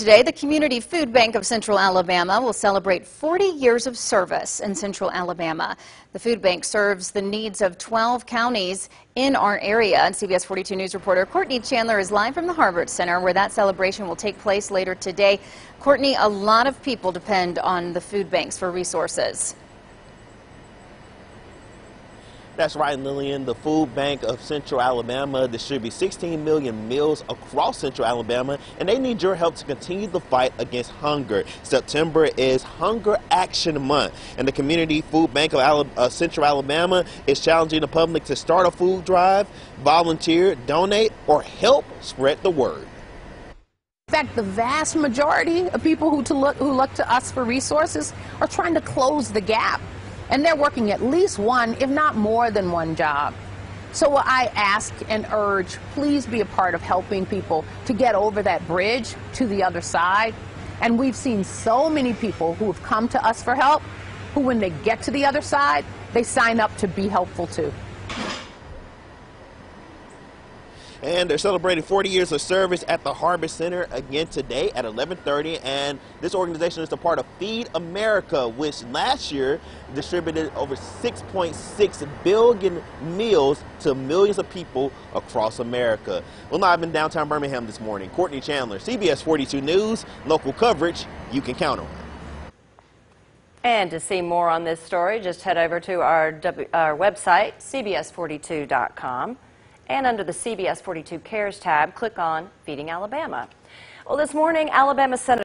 Today, the Community Food Bank of Central Alabama will celebrate 40 years of service in Central Alabama. The food bank serves the needs of 12 counties in our area. And CBS 42 News reporter Courtney Chandler is live from the Harbert Center where that celebration will take place later today. Courtney, a lot of people depend on the food banks for resources. That's right, Lillian. The Food Bank of Central Alabama distributes 16 million meals across Central Alabama, and they need your help to continue the fight against hunger. September is Hunger Action Month, and the Community Food Bank of Alabama, uh, Central Alabama is challenging the public to start a food drive, volunteer, donate, or help spread the word. In fact, the vast majority of people who, look, who look to us for resources are trying to close the gap and they're working at least one, if not more than one job. So I ask and urge, please be a part of helping people to get over that bridge to the other side. And we've seen so many people who have come to us for help, who when they get to the other side, they sign up to be helpful too. And they're celebrating 40 years of service at the Harbert Center again today at 11:30. And this organization is a part of Feed America, which last year distributed over 6.6 billion meals to millions of people across America. Well, live in downtown Birmingham this morning, Courtney Chandler, CBS 42 News, local coverage you can count on. And to see more on this story, just head over to our, our website, cbs42.com and under the CBS 42 Cares tab, click on Feeding Alabama. Well, this morning, Alabama Senator